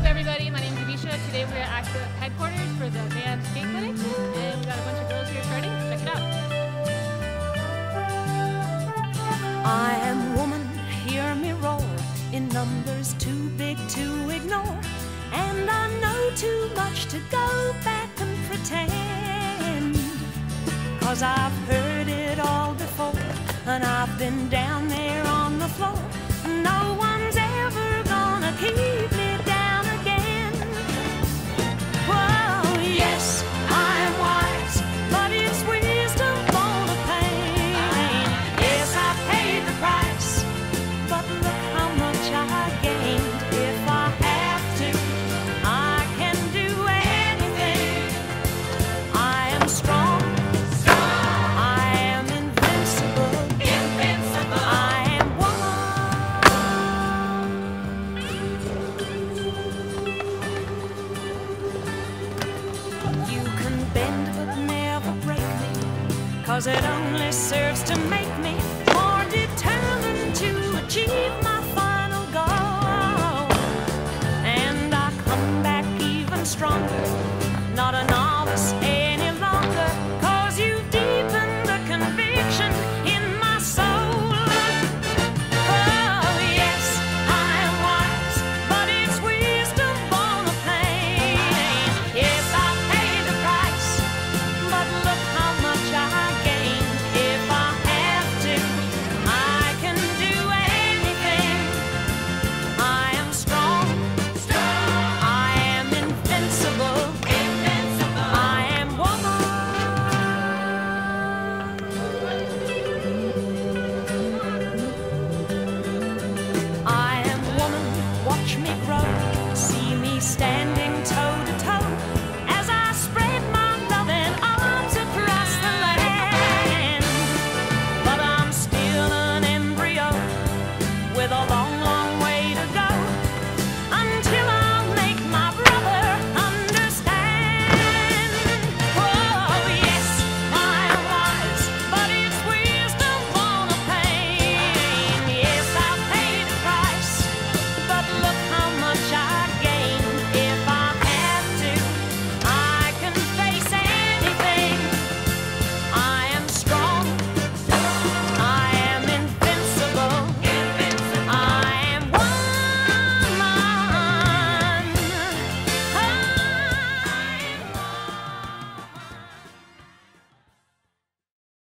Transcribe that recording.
up, everybody? My name's Avisha. Today we're at the headquarters for the Vans skate clinic, and we've got a bunch of girls here starting. Check it out. I am woman, hear me roar in numbers too big to ignore. And I know too much to go back and pretend. Cause I've heard it all before, and I've been down Cause it only serves to make me more determined to achieve my final goal. And I come back even stronger,